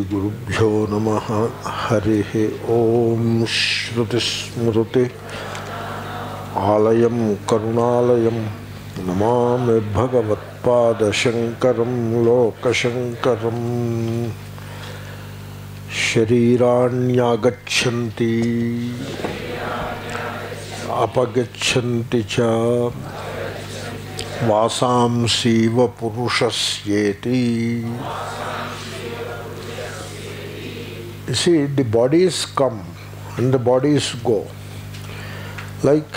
श्रीगुरुभ्यो नमः। हरिः ॐ श्रुतिस्मृति। आलयं करुणालयं नमामि भगवत्पादशङ्करं लोकशङ्करम् शरीराण्यागच्छन्ति। अपगच्छन्ति च। वासांसीव पुरुषस्येति। See, the bodies come and the bodies go. Like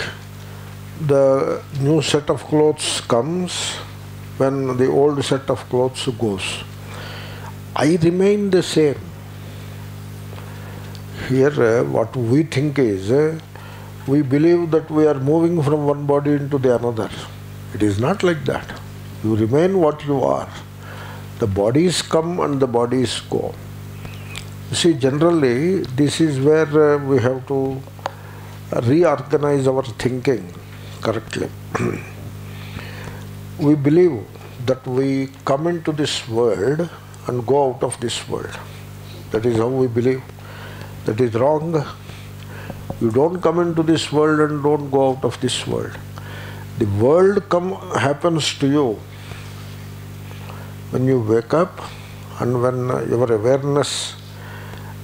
the new set of clothes comes when the old set of clothes goes. I remain the same. Here, uh, what we think is, uh, we believe that we are moving from one body into the another. It is not like that. You remain what you are. The bodies come and the bodies go. See, generally, this is where uh, we have to reorganize our thinking correctly. we believe that we come into this world and go out of this world. That is how we believe. That is wrong. You don't come into this world and don't go out of this world. The world come happens to you when you wake up and when your awareness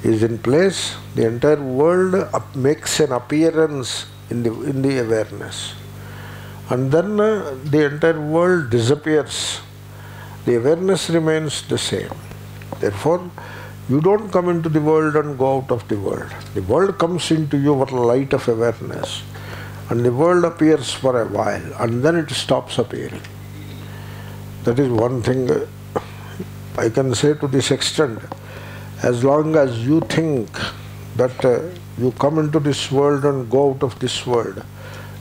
is in place, the entire world up makes an appearance in the in the awareness, and then uh, the entire world disappears. The awareness remains the same. Therefore, you don't come into the world and go out of the world. The world comes into your light of awareness, and the world appears for a while, and then it stops appearing. That is one thing uh, I can say to this extent. As long as you think that uh, you come into this world and go out of this world,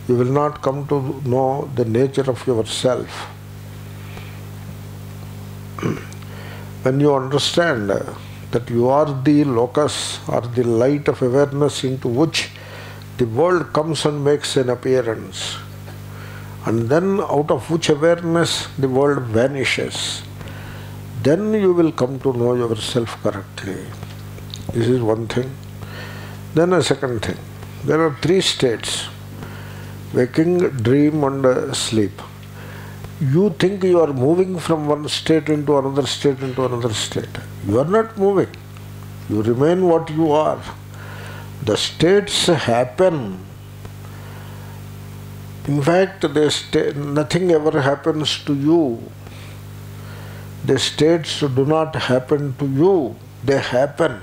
you will not come to know the nature of yourself. when you understand uh, that you are the locus or the light of awareness into which the world comes and makes an appearance, and then out of which awareness the world vanishes, then you will come to know yourself correctly. This is one thing. Then a second thing. There are three states waking, dream, and sleep. You think you are moving from one state into another state into another state. You are not moving. You remain what you are. The states happen. In fact, they sta- nothing ever happens to you. The states do not happen to you, they happen.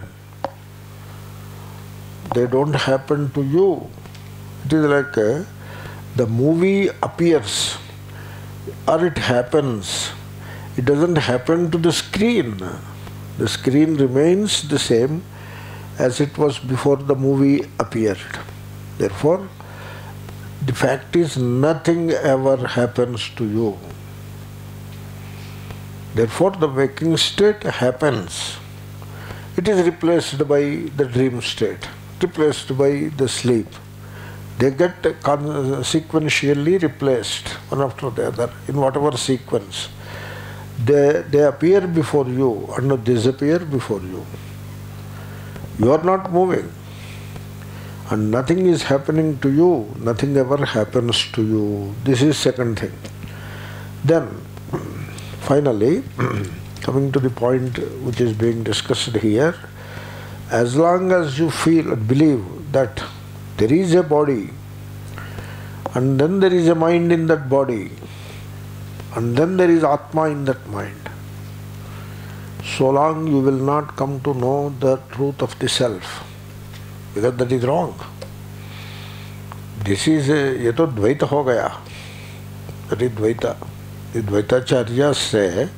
They don't happen to you. It is like uh, the movie appears or it happens. It doesn't happen to the screen. The screen remains the same as it was before the movie appeared. Therefore, the fact is nothing ever happens to you. Therefore, the waking state happens. It is replaced by the dream state, replaced by the sleep. They get sequentially replaced one after the other in whatever sequence. They, they appear before you and disappear before you. You are not moving and nothing is happening to you, nothing ever happens to you. This is second thing. Then finally, coming to the point which is being discussed here, as long as you feel and believe that there is a body and then there is a mind in that body and then there is Atma in that mind, so long you will not come to know the truth of the self because that is wrong. This is ये तो द्वैत हो गया that is Dvaita. The Dvaitacharyas say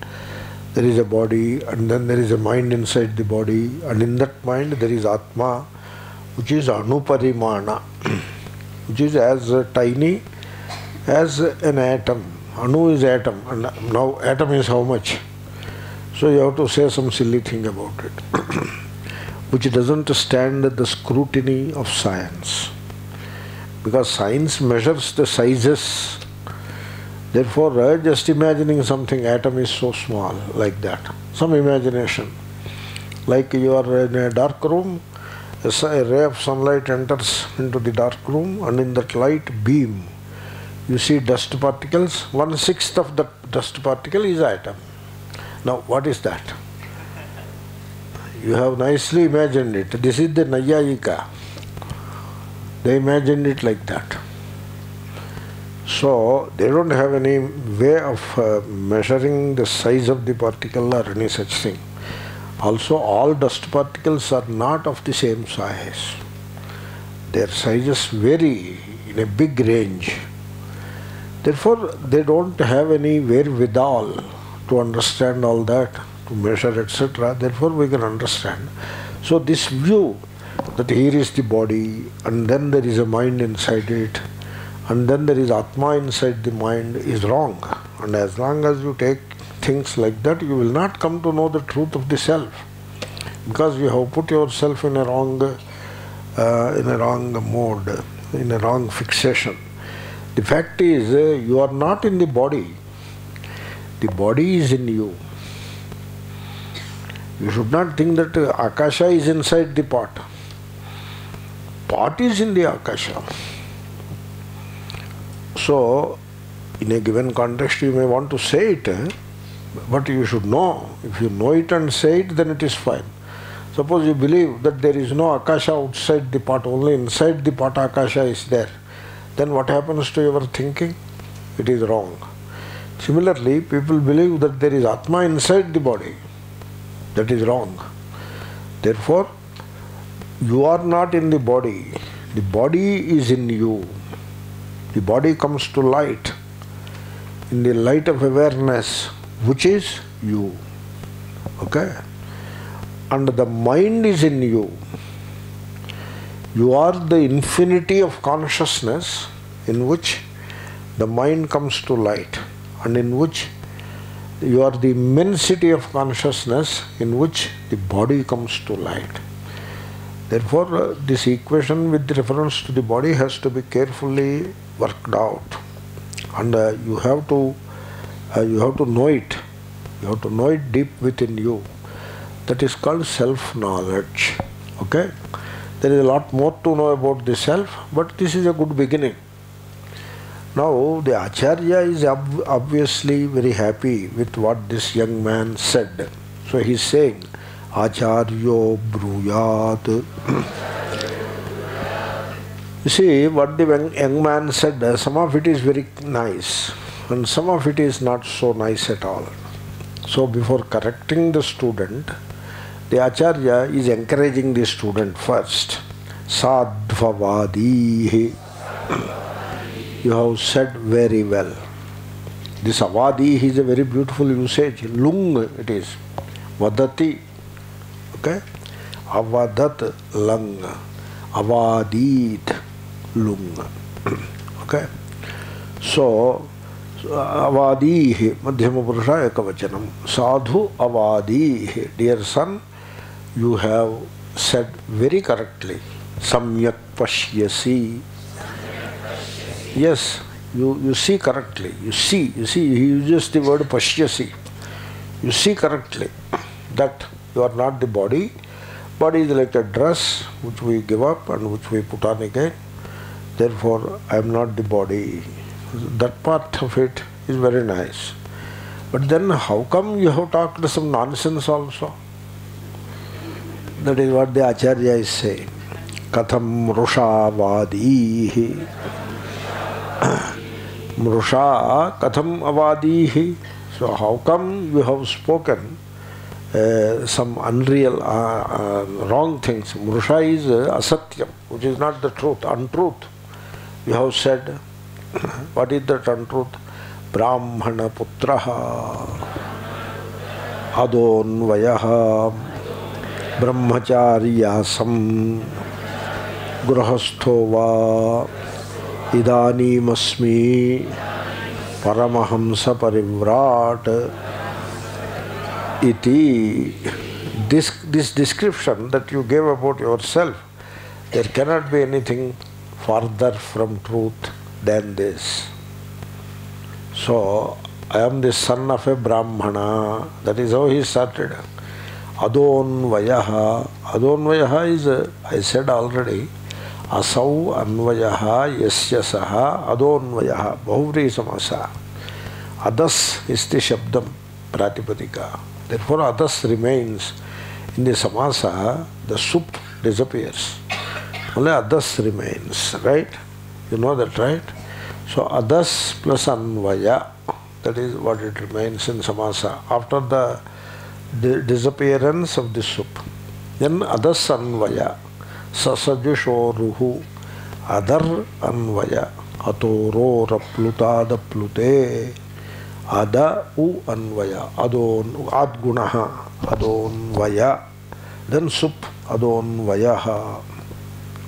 there is a body and then there is a mind inside the body and in that mind there is Atma which is Anuparimana which is as tiny as an atom. Anu is atom and now atom is how much? So you have to say some silly thing about it which doesn't stand the scrutiny of science because science measures the sizes Therefore, uh, just imagining something, atom is so small, like that. Some imagination. Like you are in a dark room, a ray of sunlight enters into the dark room, and in that light beam, you see dust particles. One sixth of the dust particle is atom. Now, what is that? You have nicely imagined it. This is the Naiyayika. They imagined it like that. So they don't have any way of uh, measuring the size of the particle or any such thing. Also, all dust particles are not of the same size. Their sizes vary in a big range. Therefore, they don't have any wherewithal to understand all that, to measure, etc. Therefore, we can understand. So, this view that here is the body, and then there is a mind inside it, and then there is Atma inside the mind is wrong. And as long as you take things like that, you will not come to know the truth of the self. Because you have put yourself in a wrong uh, in a wrong mode, in a wrong fixation. The fact is, uh, you are not in the body. The body is in you. You should not think that uh, Akasha is inside the pot. Pot is in the Akasha. So, in a given context, you may want to say it, eh? but you should know. If you know it and say it, then it is fine. Suppose you believe that there is no Akasha outside the pot, only inside the pot Akasha is there, then what happens to your thinking? It is wrong. Similarly, people believe that there is Atma inside the body. That is wrong. Therefore, you are not in the body. The body is in you. The body comes to light in the light of awareness, which is you. Okay? And the mind is in you. You are the infinity of consciousness in which the mind comes to light, and in which you are the immensity of consciousness in which the body comes to light. Therefore, uh, this equation with reference to the body has to be carefully worked out, and uh, you have to uh, you have to know it. You have to know it deep within you. That is called self knowledge. Okay, there is a lot more to know about the self, but this is a good beginning. Now, the Acharya is ob- obviously very happy with what this young man said. So he is saying, Acharyo Bruyat. you see, what the young man said, uh, some of it is very nice, and some of it is not so nice at all. So, before correcting the student, the Acharya is encouraging the student first. Sadvavadi. You have said very well. This avadi is a very beautiful usage. Lung it is. Vadati. Okay? Avadat lung. Avadit लूँगा okay so अवादी मध्यम पुरुष एक वचनम साधु अवादी dear son you have said very correctly सम्यक पश्यसी। Yes you you see correctly you see you see use the word पश्यसी. You see correctly that you are not the body body is like a dress which we give up and which we put on again Therefore, I am not the body. That part of it is very nice. But then, how come you have talked some nonsense also? That is what the Acharya is saying. Katham Rushavadi. Mrusha Katham Avadihi. So, how come you have spoken uh, some unreal, uh, uh, wrong things? Mrusha is uh, asatyam, which is not the truth, untruth. You have said, what is that untruth? Brahmana putraha adonvayaha brahmacharyasam grahastho va idanimasmi paramahamsa iti this this description that you gave about yourself there cannot be anything further from truth than this So, I am the son of a Brahmana. That is how he started. Adonvayaha. Adonvayaha is, uh, I said already, Asau Anvayaha Yasya Saha Adonvayaha. Bahuvrihi Samasa. Adas is the Shabdam Pratipadika. Therefore, Adas remains. In the Samasa, the sup disappears. Only Adas remains, right? You know that, right? So Adas plus Anvaya, that is what it remains in Samasa. After the di- disappearance of the sup. Then Adas Anvaya, Sasajushoruhu, Adar Anvaya, Atoro Raplutada Plute, Ada U Anvaya, Adon Adgunaha, Adonvaya, then Sup Adonvayaha.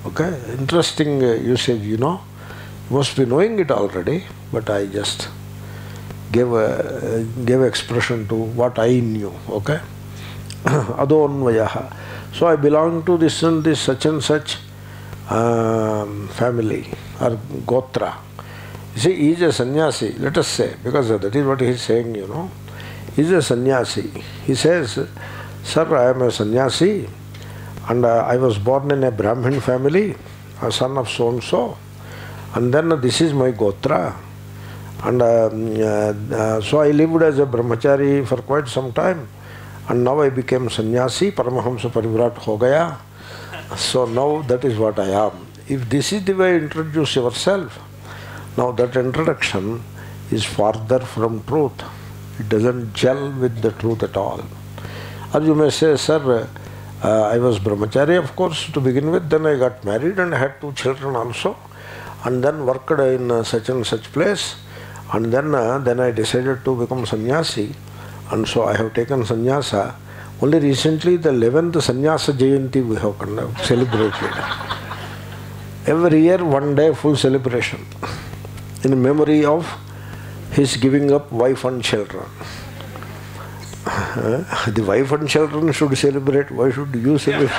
Okay, interesting uh, usage, you know. You must be knowing it already, but I just gave a, gave expression to what I knew. Okay, Adonvayaha. So I belong to this and this such and such um, family or gotra. You see, he is a sannyasi, let us say, because that is what he is saying, you know. He is a sannyasi. He says, Sir, I am a sannyasi and uh, I was born in a Brahmin family, a son of so and so, and then uh, this is my gotra. And um, uh, uh, so I lived as a brahmachari for quite some time, and now I became sannyasi, Paramahamsa Parivrat ho gaya. So now that is what I am. If this is the way you introduce yourself, now that introduction is farther from truth. It doesn't gel with the truth at all. Or you may say, sir, uh, I was brahmachari, of course, to begin with. Then I got married and had two children also, and then worked in uh, such and such place. And then, uh, then I decided to become sannyasi, and so I have taken sannyasa. Only recently, the 11th sannyasa Jayanti we have celebrated. Every year, one day, full celebration in memory of his giving up wife and children. The wife and children should celebrate. Why should you celebrate?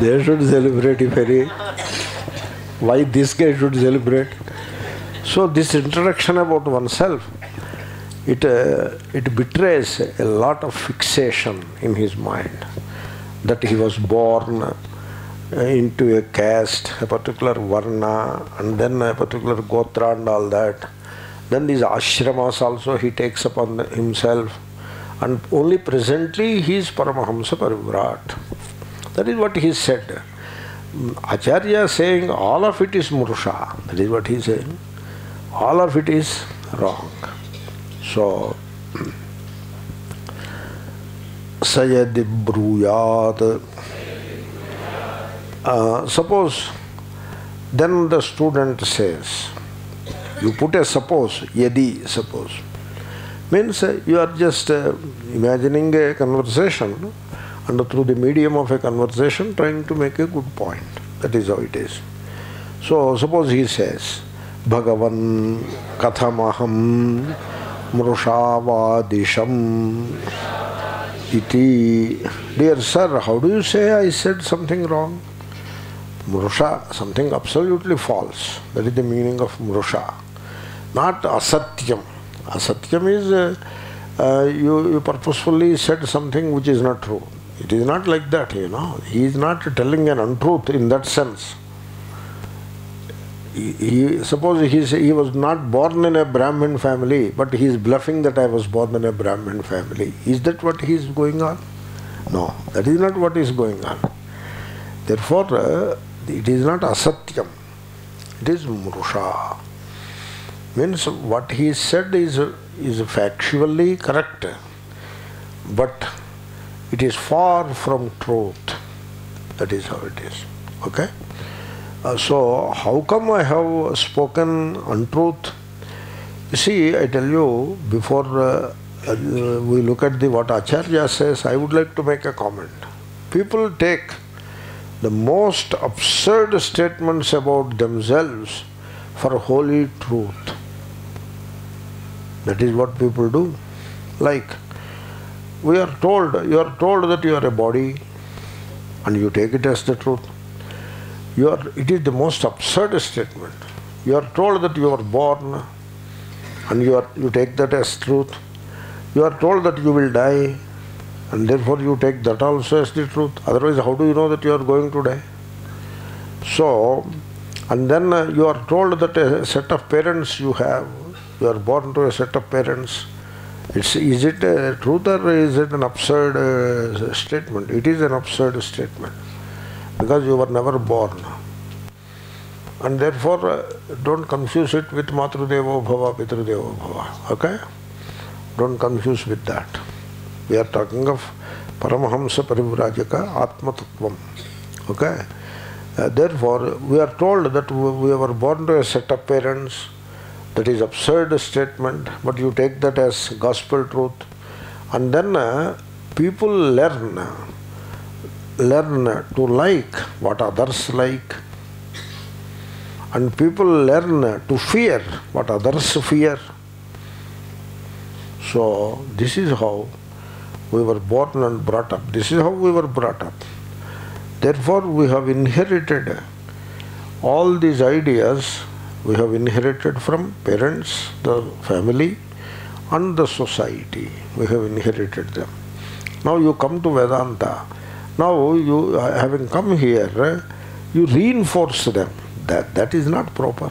they should celebrate if any. Why this guy should celebrate? So this introduction about oneself, it uh, it betrays a lot of fixation in his mind that he was born uh, into a caste, a particular varna, and then a particular gotra and all that. Then these ashramas also he takes upon himself, and only presently he is Paramahamsa Parivrat. That is what he said. Acharya saying all of it is Murusha. That is what he is saying. All of it is wrong. So, Sayadi Bruyat. Uh, suppose then the student says, you put a suppose, yadi, suppose. Means uh, you are just uh, imagining a conversation and through the medium of a conversation trying to make a good point. That is how it is. So suppose he says, Bhagavan kathamaham mrushavadisham iti. Dear sir, how do you say I said something wrong? Mrusha, something absolutely false. That is the meaning of Mrusha. Not asatyam. Asatyam is uh, uh, you, you purposefully said something which is not true. It is not like that, you know. He is not telling an untruth in that sense. He, he suppose he, he was not born in a Brahmin family, but he is bluffing that I was born in a Brahmin family. Is that what he is going on? No, that is not what is going on. Therefore, uh, it is not asatyam, it is murusha. Means what he said is, is factually correct, but it is far from truth. That is how it is. Okay? Uh, so, how come I have spoken untruth? You see, I tell you, before uh, uh, we look at the what Acharya says, I would like to make a comment. People take the most absurd statements about themselves for holy truth. That is what people do. Like, we are told, you are told that you are a body and you take it as the truth. You are, it is the most absurd statement. You are told that you are born and you, are, you take that as truth. You are told that you will die and therefore you take that also as the truth. Otherwise, how do you know that you are going to die? So, and then you are told that a set of parents you have, you are born to a set of parents. It's, is it a truth or is it an absurd uh, statement? It is an absurd statement because you were never born. And therefore, uh, don't confuse it with Matrudevo Bhava, Pitrudevo Bhava. Okay? Don't confuse with that. We are talking of Paramahamsa Parivrajaka Atma Tattvam. Okay? Uh, therefore, we are told that we were born to a set of parents. That is absurd statement, but you take that as gospel truth. And then uh, people learn, uh, learn uh, to like what others like. And people learn uh, to fear what others fear. So, this is how we were born and brought up. This is how we were brought up. Therefore, we have inherited all these ideas, we have inherited from parents, the family, and the society. We have inherited them. Now you come to Vedanta. Now, you having come here, you reinforce them. That, that is not proper.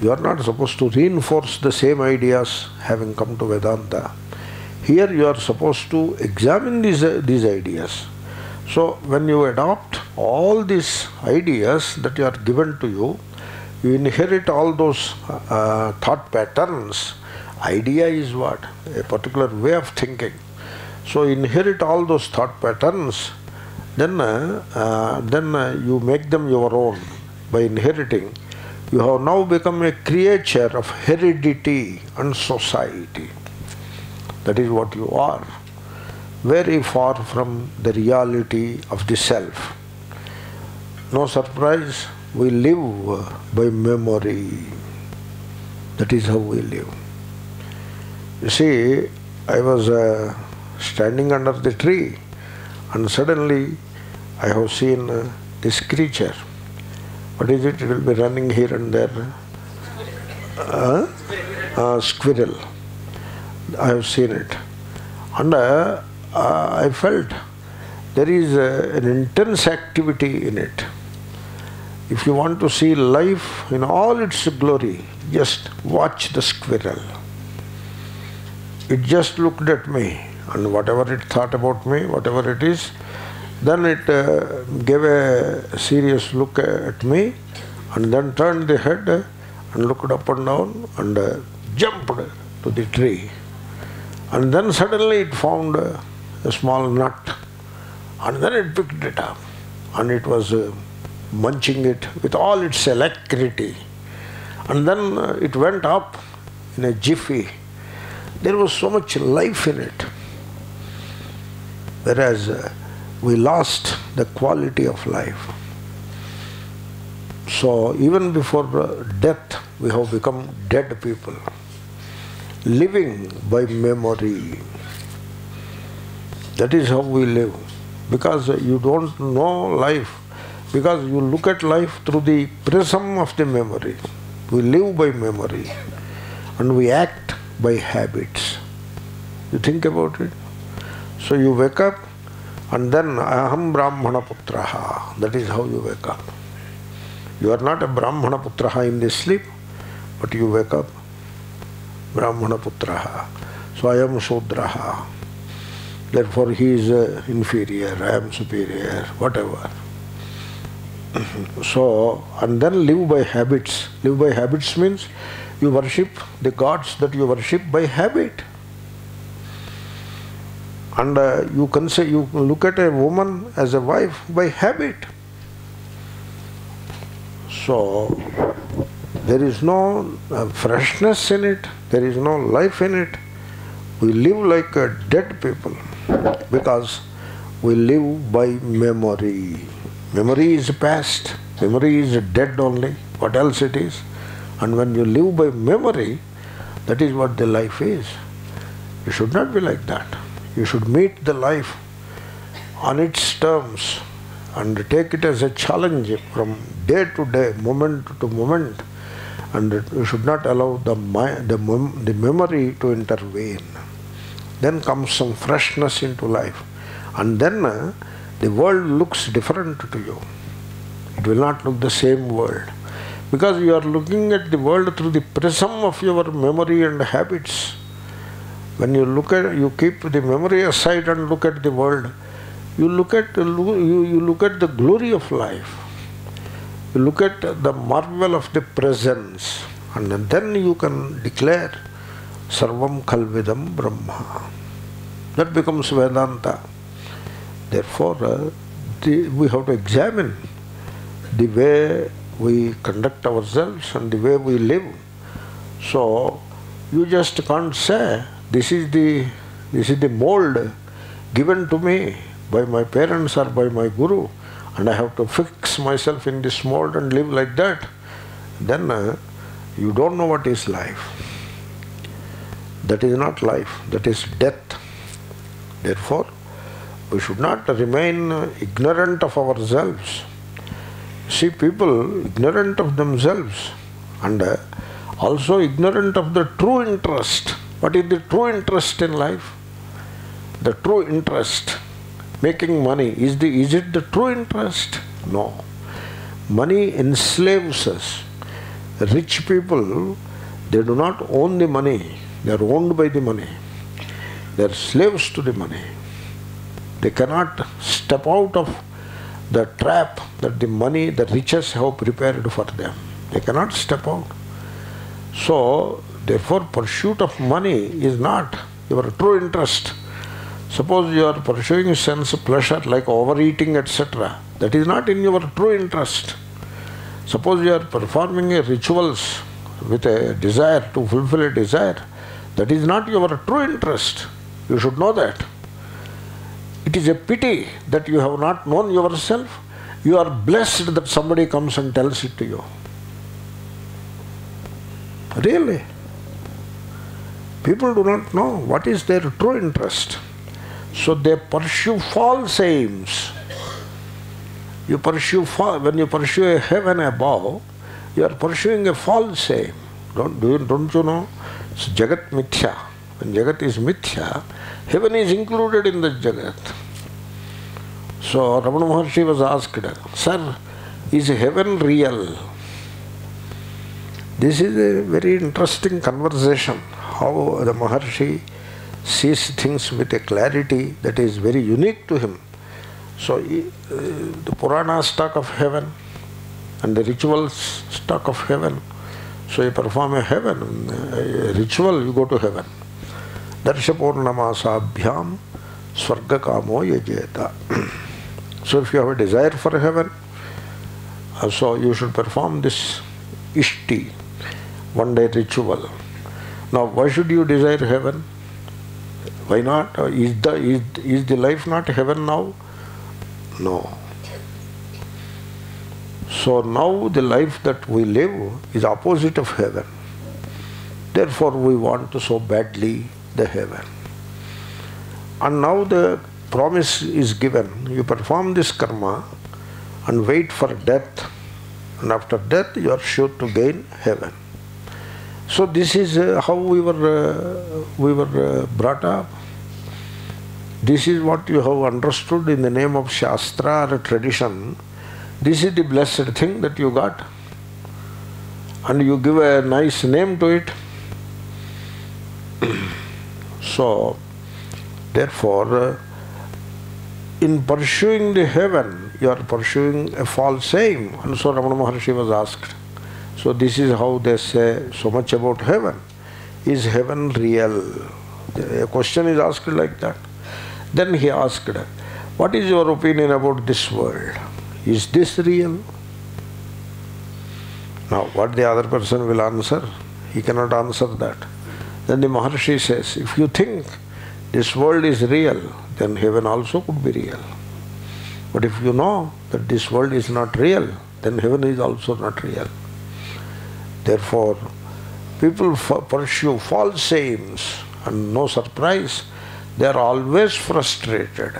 You are not supposed to reinforce the same ideas having come to Vedanta. Here you are supposed to examine these, these ideas. So when you adopt all these ideas that are given to you, you inherit all those uh, thought patterns. Idea is what? A particular way of thinking. So inherit all those thought patterns, then, uh, then uh, you make them your own by inheriting. You have now become a creature of heredity and society. That is what you are. Very far from the reality of the self. No surprise, we live by memory. That is how we live. You see, I was uh, standing under the tree and suddenly I have seen uh, this creature. What is it? It will be running here and there. Uh, uh, squirrel. I have seen it. And uh, uh, I felt there is uh, an intense activity in it. If you want to see life in all its glory, just watch the squirrel. It just looked at me, and whatever it thought about me, whatever it is, then it uh, gave a serious look at me, and then turned the head and looked up and down and uh, jumped to the tree. And then suddenly it found a, a small nut, and then it picked it up, and it was uh, munching it with all its alacrity. And then uh, it went up in a jiffy. There was so much life in it. Whereas uh, we lost the quality of life. So even before uh, death, we have become dead people, living by memory. That is how we live. Because you don't know life, because you look at life through the prism of the memory. We live by memory and we act by habits. You think about it. So you wake up and then aham brahmana putraha. That is how you wake up. You are not a brahmana putraha in the sleep, but you wake up brahmana putraha. So I am sudraha. Therefore he is uh, inferior, I am superior, whatever. So, and then live by habits. Live by habits means you worship the gods that you worship by habit. And uh, you can say you look at a woman as a wife by habit. So, there is no uh, freshness in it, there is no life in it. We live like a dead people because we live by memory. Memory is past, memory is dead only. What else it is? And when you live by memory, that is what the life is. You should not be like that. You should meet the life on its terms and take it as a challenge from day to day, moment to moment, and you should not allow the, the, the memory to intervene. Then comes some freshness into life, and then uh, the world looks different to you. It will not look the same world because you are looking at the world through the prism of your memory and habits. When you look at, you keep the memory aside and look at the world. You look at you, you look at the glory of life. You look at the marvel of the presence, and then you can declare Sarvam Khalvidam Brahma. That becomes Vedanta. Therefore, uh, the, we have to examine the way we conduct ourselves and the way we live. So, you just can't say this is the this is the mold given to me by my parents or by my guru, and I have to fix myself in this mold and live like that. Then uh, you don't know what is life. That is not life. That is death. Therefore, we should not remain ignorant of ourselves. See, people ignorant of themselves and uh, also ignorant of the true interest. What is the true interest in life? The true interest, making money, is, the, is it the true interest? No. Money enslaves us. Rich people, they do not own the money, they are owned by the money. They are slaves to the money. They cannot step out of the trap that the money, the riches have prepared for them. They cannot step out. So, therefore, pursuit of money is not your true interest. Suppose you are pursuing a sense of pleasure like overeating, etc. That is not in your true interest. Suppose you are performing a rituals with a desire to fulfill a desire. That is not your true interest. You should know that. It is a pity that you have not known yourself. You are blessed that somebody comes and tells it to you. Really? People do not know what is their true interest. So they pursue false aims. You pursue when you pursue a heaven above, you are pursuing a false aim. Don't, do don't you know? It's Jagat Mithya. When Jagat is Mithya, heaven is included in the Jagat. So Ramana Maharshi was asked, Sir, is heaven real? This is a very interesting conversation. How the Maharshi sees things with a clarity that is very unique to him. So, uh, the Puranas talk of heaven and the rituals talk of heaven. So, you perform a heaven, a ritual, you go to heaven. Darsha Purnamasaabhyam Swarga Kamo Yajeta. So, if you have a desire for heaven, uh, so you should perform this Ishti, one day ritual. Now, why should you desire heaven? Why not? Uh, Is the, is, is the life not heaven now? No. So now the life that we live is opposite of heaven. Therefore we want to so badly the heaven. And now the promise is given. You perform this karma and wait for death. And after death you are sure to gain heaven. So this is uh, how we were uh, we were uh, brought up. This is what you have understood in the name of Shastra or tradition. This is the blessed thing that you got. And you give a nice name to it. so, therefore, uh, in pursuing the heaven, you are pursuing a false aim. And so Ramana Maharshi was asked. So, this is how they say so much about heaven. Is heaven real? A question is asked like that. Then he asked, What is your opinion about this world? Is this real? Now, what the other person will answer, he cannot answer that. Then the Maharshi says, If you think this world is real, then heaven also could be real. But if you know that this world is not real, then heaven is also not real. Therefore, people pursue false aims, and no surprise, they are always frustrated.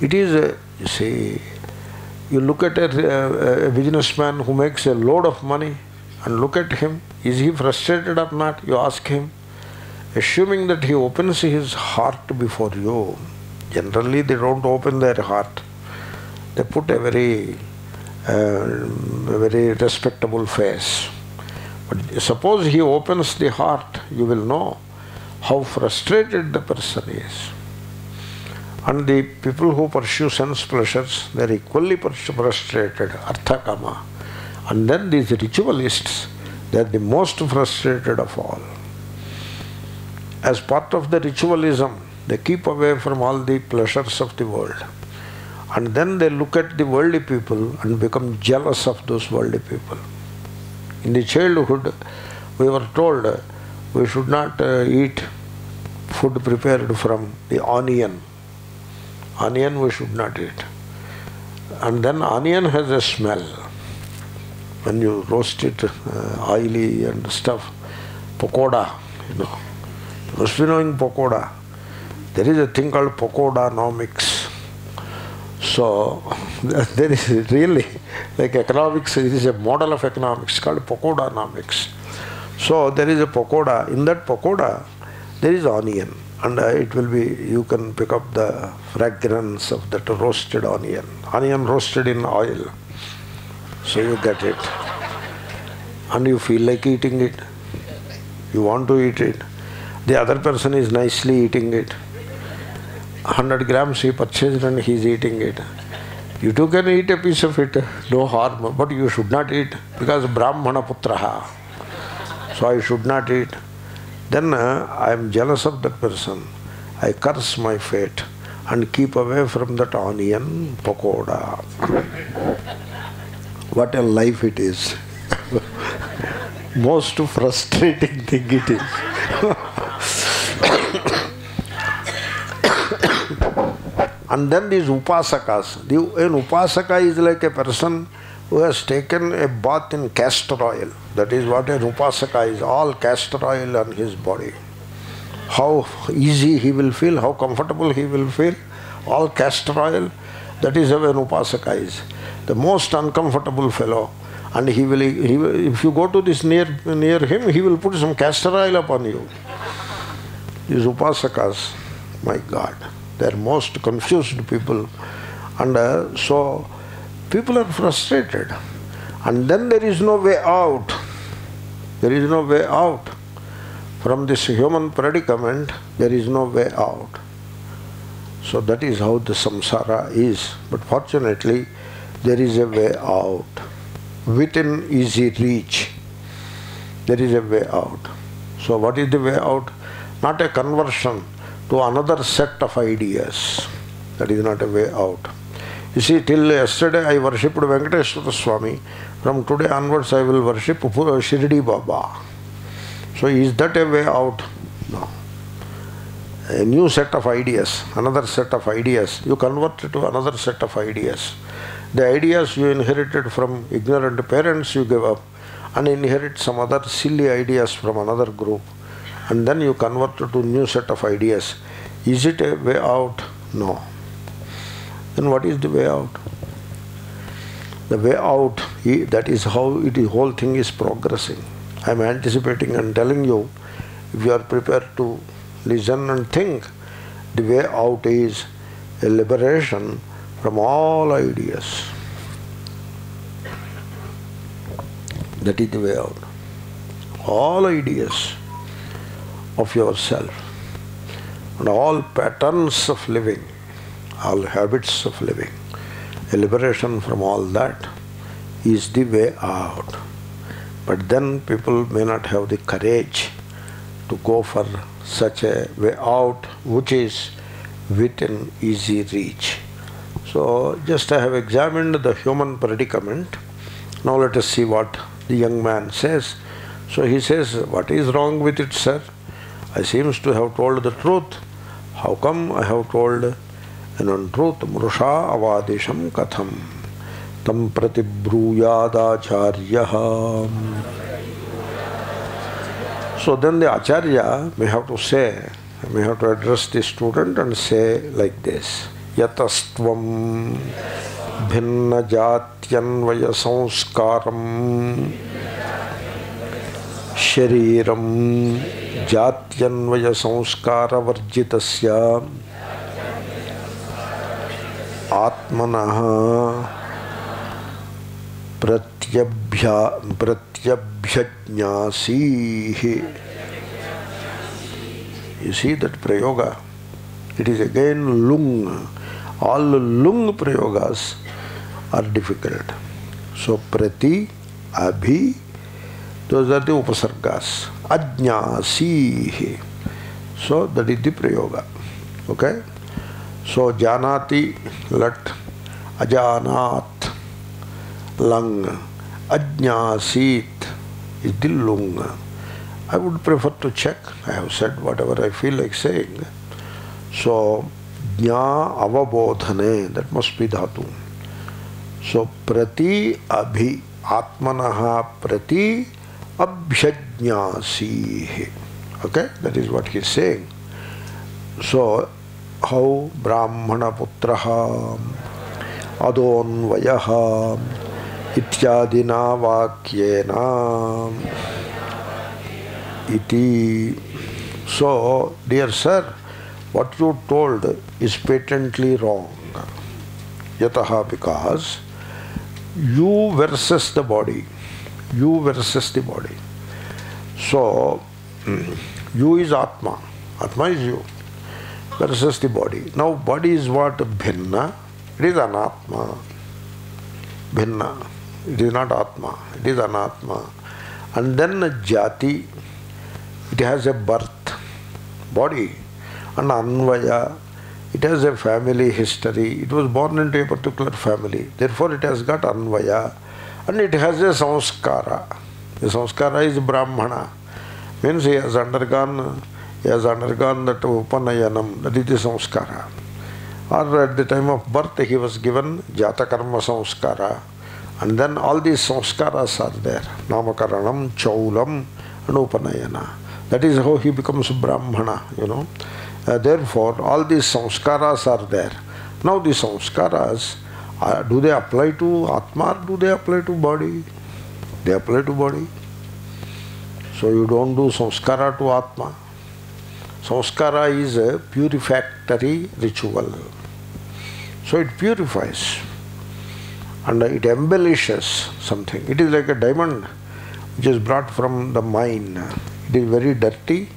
It is a, You see, you look at a, a businessman who makes a load of money and look at him. Is he frustrated or not? You ask him. Assuming that he opens his heart before you, generally they don't open their heart. They put a very, uh, a very respectable face. But suppose he opens the heart, you will know how frustrated the person is. And the people who pursue sense pleasures, they are equally frustrated, artha kama. And then these ritualists, they are the most frustrated of all. As part of the ritualism, they keep away from all the pleasures of the world. And then they look at the worldly people and become jealous of those worldly people. In the childhood, we were told we should not uh, eat food prepared from the onion. Onion we should not eat. And then onion has a smell. When you roast it, uh, oily and stuff, pakoda, you know. You must be knowing pakoda. There is a thing called pakodanomics. So there is really like economics, it is a model of economics called pakodanomics. So there is a pakoda. In that pakoda, there is onion, and uh, it will be you can pick up the fragrance of that roasted onion. Onion roasted in oil. So you get it. And you feel like eating it. You want to eat it. The other person is nicely eating it. 100 grams he purchased and he is eating it. You too can eat a piece of it, no harm, but you should not eat because Brahmana putraha. So I should not eat. Then uh, I am jealous of that person. I curse my fate and keep away from that onion pakoda. what a life it is. Most frustrating thing it is. and then these upasakas. The, an upasaka is like a person who has taken a bath in castor oil. That is what a upasaka is, all castor oil on his body. How easy he will feel, how comfortable he will feel, all castor oil. That is how an upasaka is. The most uncomfortable fellow. And he will, he will, if you go to this near, near him, he will put some castor oil upon you. These upasakas, my God, they are most confused people. And uh, so people are frustrated. And then there is no way out. There is no way out. From this human predicament, there is no way out. So that is how the samsara is. But fortunately, there is a way out. Within easy reach, there is a way out. So, what is the way out? Not a conversion to another set of ideas. That is not a way out. You see, till yesterday I worshipped Venkateswara Swami. From today onwards I will worship uh, Shirdi Baba. So is that a way out? No. A new set of ideas, another set of ideas. You convert it to another set of ideas. The ideas you inherited from ignorant parents you give up and inherit some other silly ideas from another group. And then you convert it to new set of ideas. Is it a way out? No then what is the way out? The way out, that is how it, the whole thing is progressing. I am anticipating and telling you, if you are prepared to listen and think, the way out is a liberation from all ideas. That is the way out. All ideas of yourself and all patterns of living all habits of living. A liberation from all that is the way out. But then people may not have the courage to go for such a way out which is within easy reach. So just I have examined the human predicament. Now let us see what the young man says. So he says, What is wrong with it, sir? I seems to have told the truth. How come I have told अनंत्रोत मृषा अवादिशम कथम। तम प्रतिब्रूयादाचार्य। So then acharya may have to say may have to address the student and say like this यतस्त्वम भिन्न जात्यन्वय संस्कारम शरीरम जात्यन्वय संस्कार वर्जित आत्मन प्रत्यभ्यासी इसी that prayoga it is again lung all lung prayoga are difficult so प्रति अभि उपसर्गास अज्ञासी so that is the prayoga okay? So जानाति लट अजानात लंग अज्ञासीत दिल लुंग I would prefer to check I have said whatever I feel like saying so ज्ञा अवबोधने दैट मस्ट बी धातु सो प्रति अभि आत्मन प्रति अभ्यज्ञासी okay that is what he saying so हौ ब्राह्मणपुत्र। अदोन्वय इत्यादिना वाक्यन। So dear sir what you told is patently wrong यतः you versus the body you versus the body so you is atma. Atma is you Versus the body. Now, body is what? Bhinna. It is anatma. Bhinna. It is not Atma. It is anatma. And then jati. It has a birth, body, and anvaya. It has a family history. It was born into a particular family. Therefore, it has got anvaya. And it has a samskara. The samskara is brahmana. Means he has undergone, has undergone that upanayanam. That is the samskara. Or at the time of birth, he was given jata karma samskara. And then all these samskaras are there. Namakaranam, chaulam, and upanayana. That is how he becomes Brahmana, you know. Uh, therefore, all these samskaras are there. Now, these samskaras, uh, do they apply to Atma or do they apply to body? They apply to body. So, you don't do samskara to Atma. Samskara is a purificatory ritual. So, it purifies and it embellishes something. It is like a diamond which is brought from the mine. It is very dirty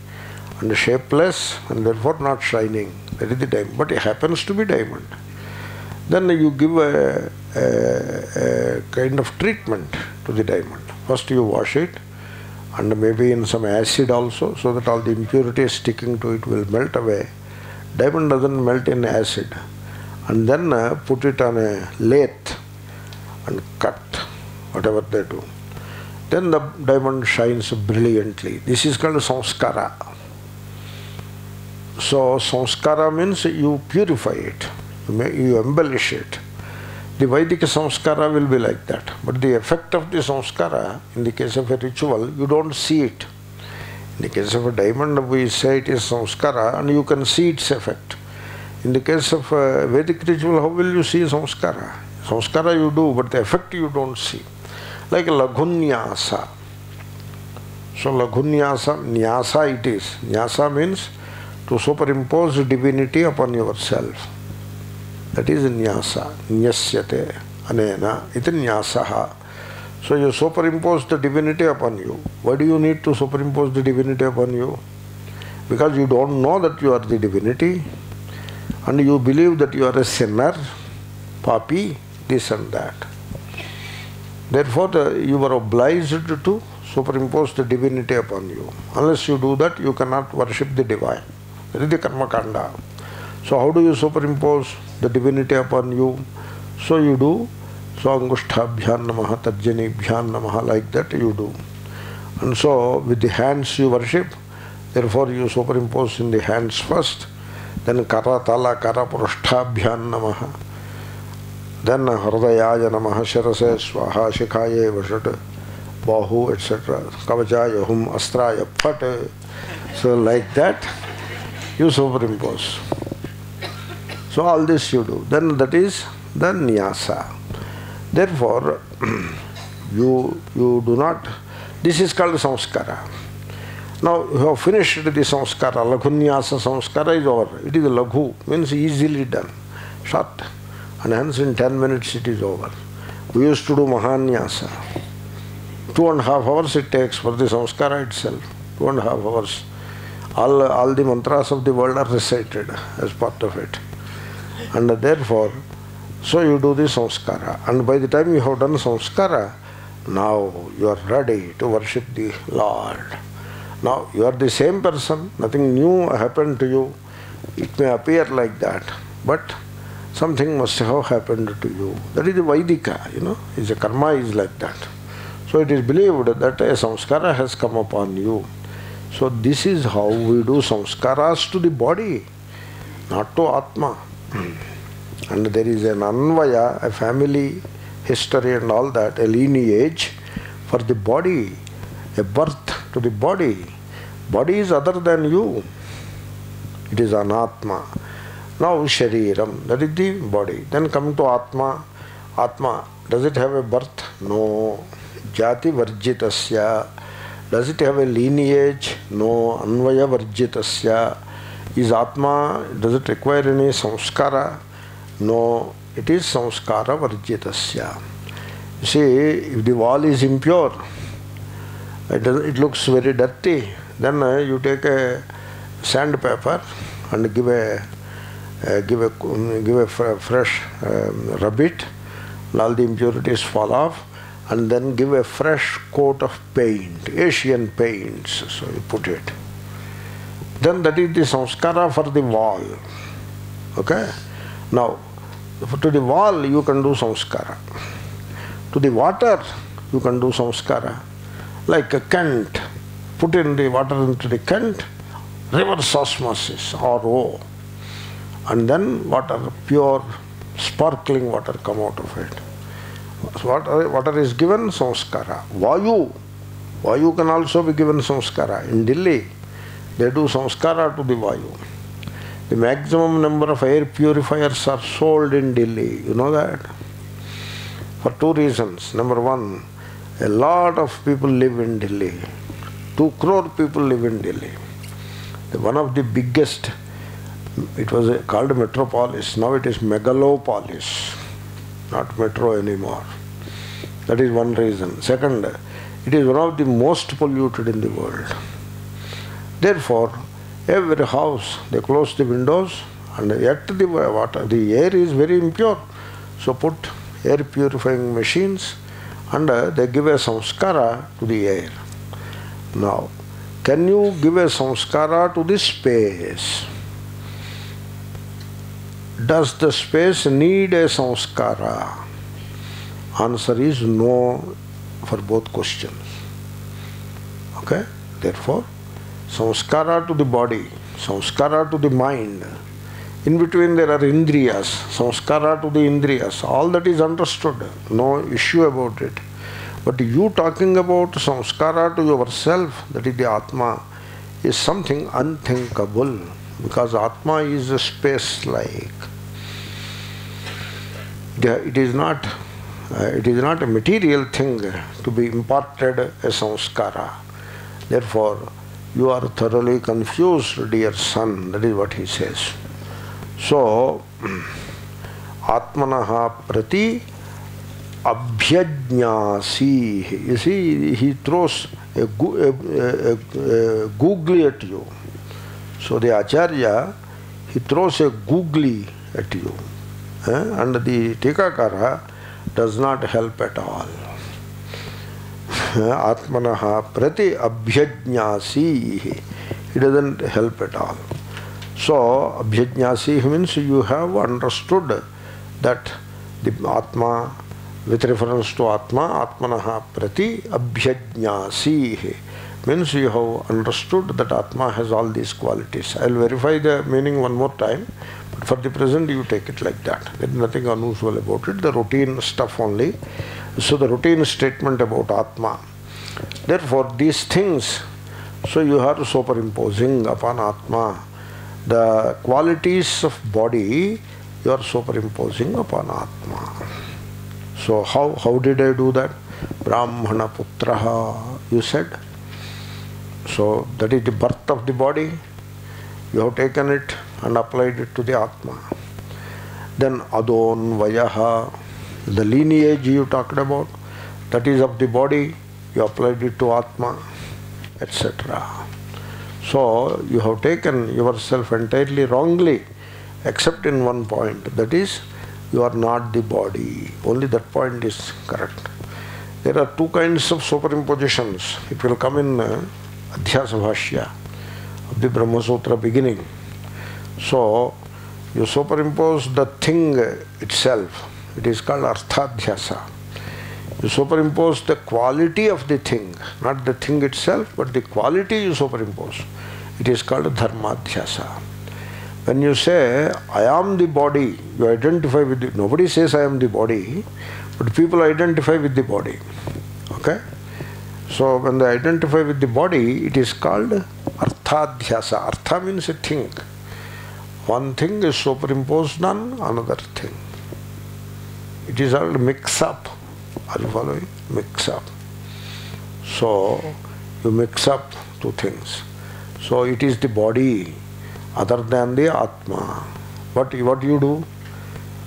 and shapeless and therefore not shining. That is the diamond. But it happens to be diamond. Then you give a, a, a kind of treatment to the diamond. First you wash it and maybe in some acid also so that all the impurities sticking to it will melt away. Diamond doesn't melt in acid. And then uh, put it on a lathe and cut whatever they do. Then the diamond shines brilliantly. This is called samskara. So samskara means you purify it, you embellish it. The Vedic samskara will be like that. But the effect of the samskara, in the case of a ritual, you don't see it. In the case of a diamond, we say it is samskara and you can see its effect. In the case of a Vedic ritual, how will you see samskara? Samskara you do, but the effect you don't see. Like laghunyasa. So laghunyasa, nyasa it is. Nyasa means to superimpose divinity upon yourself. That is nyasa. Nyasyate. Anena. Iti nyasaha. So you superimpose the divinity upon you. Why do you need to superimpose the divinity upon you? Because you don't know that you are the divinity and you believe that you are a sinner, papi, this and that. Therefore, the, you are obliged to superimpose the divinity upon you. Unless you do that, you cannot worship the divine. That is the karma kanda. So, how do you superimpose the divinity upon you? So, you do so angushtabhyan namaha, tarjanibhyan namaha, like that you do. And so, with the hands you worship, therefore you superimpose in the hands first, then kara tala kara prushtabhyan namaha. Then hridayaya namaha, sharase swaha, shikhaye vashat, bahu, etc. Kavachaya hum, astraya phat. So like that, you superimpose. So all this you do. Then that is the nyasa. Therefore, you you do not. This is called samskara. Now you have finished the samskara. Laghunyasa samskara is over. It is laghu means easily done, short, and hence in ten minutes it is over. We used to do mahanyasa. Two and a half hours it takes for the samskara itself. Two and a half hours. All, all the mantras of the world are recited as part of it. And therefore, so you do the samskara. And by the time you have done samskara, now you are ready to worship the Lord. Now you are the same person, nothing new happened to you. It may appear like that, but something must have happened to you. That is the Vaidika, you know, is a karma is like that. So it is believed that a samskara has come upon you. So this is how we do samskaras to the body, not to Atma. And there is an anvaya, a family history and all that, a lineage for the body, a birth to the body. Body is other than you. It is anatma. Now shariram, that is the body. Then come to atma. Atma, does it have a birth? No. Jati varjitasya. Does it have a lineage? No. Anvaya varjitasya. Is Atma, does it require any samskara? No. It is samskara varjitasya. You see, if the wall is impure, it, does, it looks very dirty, then uh, you take a sandpaper and give a uh, give a give a fr- fresh um, rub it, and all the impurities fall off, and then give a fresh coat of paint, Asian paints. So you put it. Then that is the samskara for the wall. Okay. Now, to the wall you can do samskara. To the water you can do samskara. Like a Kent, put in the water into the Kent, reverse osmosis, RO and then water, pure, sparkling water come out of it. Water, water is given samskara. Vayu, Vayu can also be given samskara. In Delhi, they do samskara to the Vayu. The maximum number of air purifiers are sold in Delhi. You know that? For two reasons. Number one, a lot of people live in Delhi. Two crore people live in Delhi. The one of the biggest it was a, called metropolis. Now it is megalopolis, not metro anymore. That is one reason. Second, it is one of the most polluted in the world. Therefore, every house they close the windows and yet the water, the air is very impure. So put air purifying machines and uh, they give a samskara to the air. Now, can you give a samskara to the space? Does the space need a samskara? Answer is no for both questions. Okay? Therefore, samskara to the body, samskara to the mind. In between there are indriyas, samskara to the indriyas. All that is understood, no issue about it. But you talking about samskara to yourself, that is the Atma, is something unthinkable because Atma is a space like. It is not uh, it is not a material thing to be imparted as samskara. Therefore, you are thoroughly confused, dear son. That is what he says. So, Atmanaha prati abhyajnasi. You see, he throws a, a, a, a, googly at you. So the Acharya, he throws a googly at you. Eh? And the Tikakara does not help at all. आत्मन प्रति अभ्यज्ञासी। It doesn't help at all so अभ्यज्ञासी means you have understood that the atma with reference to atma, आत्मन प्रति अभ्यज्ञासी। Means you have understood that atma has all these quality I will verify the meaning one more time but for the present you take it like that nothing unusual about it the routine stuff only So the routine statement about Atma. Therefore, these things, so you are superimposing upon Atma the qualities of body you are superimposing upon Atma. So how, how did I do that? Brahmana Putraha, you said. So that is the birth of the body. You have taken it and applied it to the Atma. Then Adon Vayaha, the lineage you talked about, that is of the body, you applied it to Atma, etc. So you have taken yourself entirely wrongly, except in one point, that is, you are not the body. Only that point is correct. There are two kinds of superimpositions. It will come in uh, of the Brahma Sutra beginning. So, you superimpose the thing itself. It is called Arthadhyasa. You superimpose the quality of the thing, not the thing itself, but the quality you superimpose. It is called Dharmadhyasa. When you say, I am the body, you identify with the, nobody says I am the body, but people identify with the body. Okay? So when they identify with the body, it is called Arthadhyasa. Artha means a thing. One thing is superimposed on another thing. It is all mix up. Are you following? Mix up. So you mix up two things. So it is the body other than the Atma. But what you do?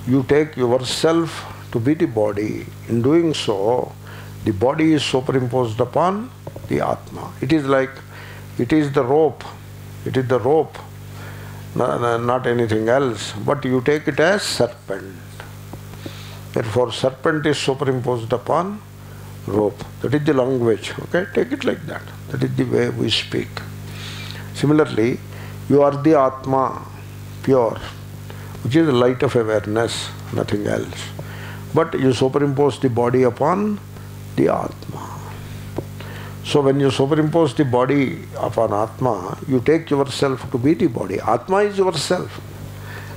You take yourself to be the body. In doing so, the body is superimposed upon the Atma. It is like, it is the rope. It is the rope, not anything else. But you take it as serpent. Therefore, serpent is superimposed upon rope. That is the language. Okay, take it like that. That is the way we speak. Similarly, you are the Atma, pure, which is the light of awareness, nothing else. But you superimpose the body upon the Atma. So when you superimpose the body upon Atma, you take yourself to be the body. Atma is yourself.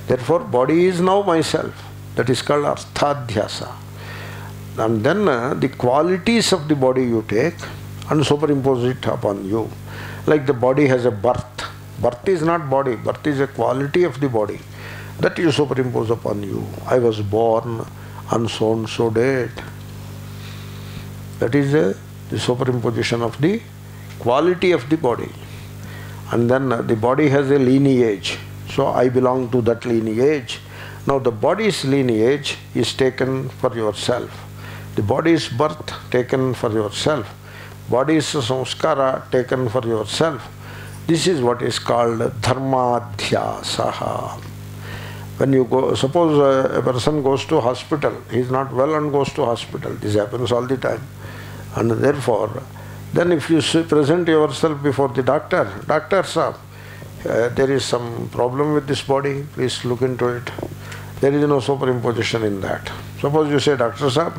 Therefore, body is now myself. That is called Arthadhyasa. And then uh, the qualities of the body you take and superimpose it upon you. Like the body has a birth Birth is not body, birth is a quality of the body that you superimpose upon you. I was born on so and so date. That is a, the superimposition of the quality of the body. And then the body has a lineage. So I belong to that lineage. Now the body's lineage is taken for yourself. The body's birth taken for yourself. Body's samskara taken for yourself this is what is called dharmadhyasaha. When you go, suppose a, person goes to hospital, he is not well and goes to hospital. This happens all the time. And therefore, then if you present yourself before the doctor, doctor sir, uh, there is some problem with this body, please look into it. There is no superimposition in that. Suppose you say, Doctor sir,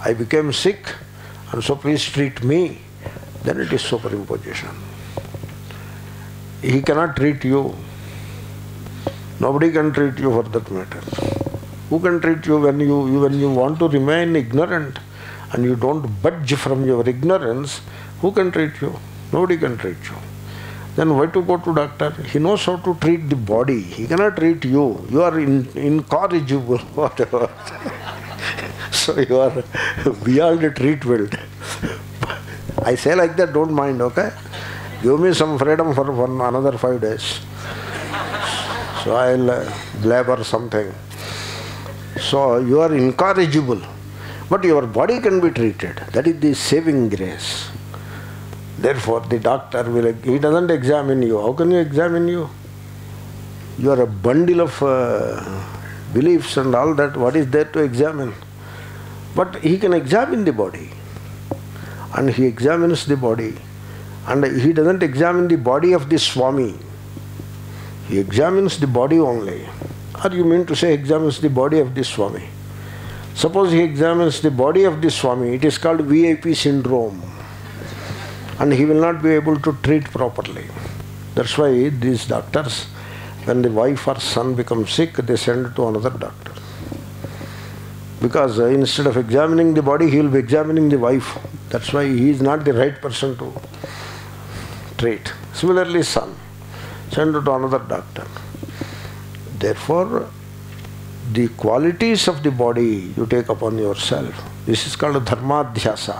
I became sick and so please treat me, then it is superimposition. He cannot treat you. Nobody can treat you for that matter. Who can treat you when you, when you want to remain ignorant and you don't budge from your ignorance? Who can treat you? Nobody can treat you. Then why to go to doctor? He knows how to treat the body. He cannot treat you. You are in, incorrigible, whatever. so you are beyond the treatment. I say like that, don't mind, okay? Give me some freedom for one another five days. So I'll uh, blabber something. So you are incorrigible. But your body can be treated. That is the saving grace. Therefore, the doctor will, he doesn't examine you. How can he examine you? You are a bundle of uh, beliefs and all that. What is there to examine? But he can examine the body. And he examines the body and he doesn't examine the body of the Swami. He examines the body only. Or you mean to say examines the body of the Swami. Suppose he examines the body of the Swami, it is called VIP syndrome. And he will not be able to treat properly. That's why these doctors, when the wife or son becomes sick, they send to another doctor. Because uh, instead of examining the body, he will be examining the wife. That's why he is not the right person to treat. Similarly, son, send to another doctor. Therefore, the qualities of the body you take upon yourself. This is called dharmadhyasa.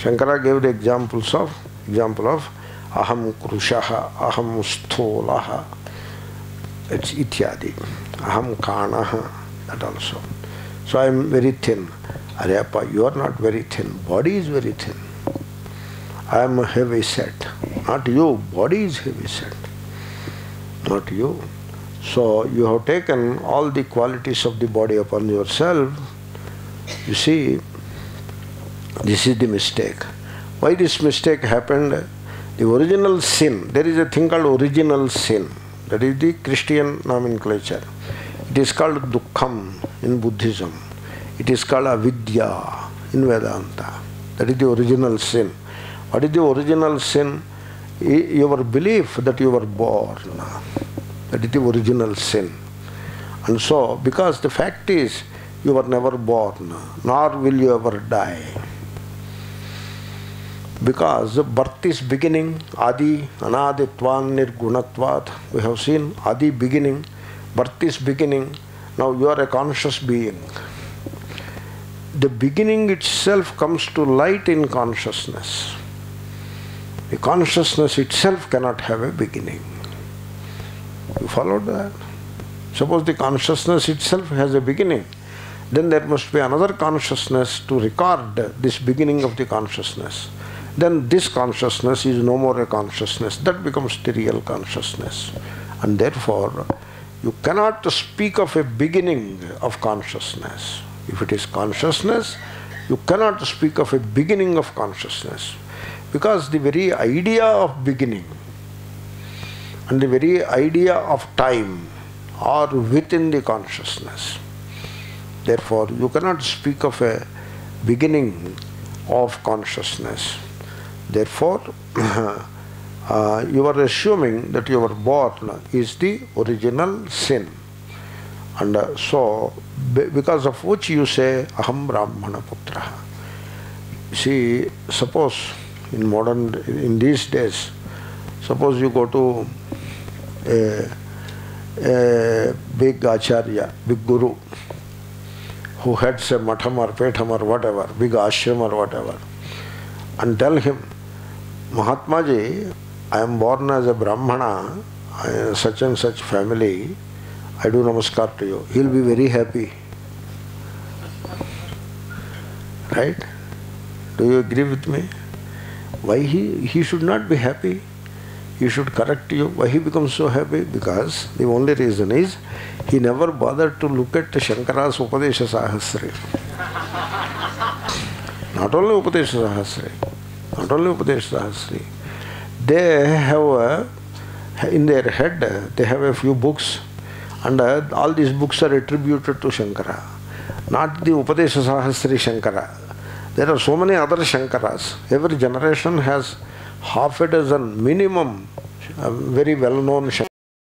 Shankara gave the examples of example of aham krushaha, aham stholaha, it's ityadi, aham kanaha, that also. So I am very thin. Aryappa, you are not very thin. Body is very thin. I am heavy set. Not you. Body is heavy set. Not you. So you have taken all the qualities of the body upon yourself. You see, this is the mistake. Why this mistake happened? The original sin, there is a thing called original sin. That is the Christian nomenclature. It is called dukkham in Buddhism. It is called avidya in Vedanta. That is the original sin. What is the original sin? Your belief that you were born. That is the original sin. And so, because the fact is, you were never born, nor will you ever die. Because birth is beginning, Adi, Anaditvan, Nirgunatvat. We have seen Adi beginning, birth is beginning. Now you are a conscious being. The beginning itself comes to light in consciousness. The consciousness itself cannot have a beginning. You followed that? Suppose the consciousness itself has a beginning, then there must be another consciousness to record this beginning of the consciousness. Then this consciousness is no more a consciousness. That becomes the real consciousness. And therefore, you cannot speak of a beginning of consciousness. If it is consciousness, you cannot speak of a beginning of consciousness. Because the very idea of beginning and the very idea of time are within the consciousness. Therefore, you cannot speak of a beginning of consciousness. Therefore, uh, you are assuming that your born is the original sin. And uh, so, because of which you say, Aham Brahmana Putra. See, suppose in modern, in these days, suppose you go to a, a big acharya, big guru, who heads a matham or petham or whatever, big ashram or whatever, and tell him, Mahatma ji I am born as a Brahmana such and such family I do namaskar to you he will be very happy right do you agree with me why he he should not be happy you should correct you why he become so happy because the only reason is he never bother to look at Shankara's Upadesha Sahasri not only उपदेश Sahasri not only Upadesha Sahasri. They have a, in their head, they have a few books and uh, all these books are attributed to Shankara. Not the Upadesha Sahasri Shankara. There are so many other Shankaras. Every generation has half a dozen minimum uh, very well known Shankaras.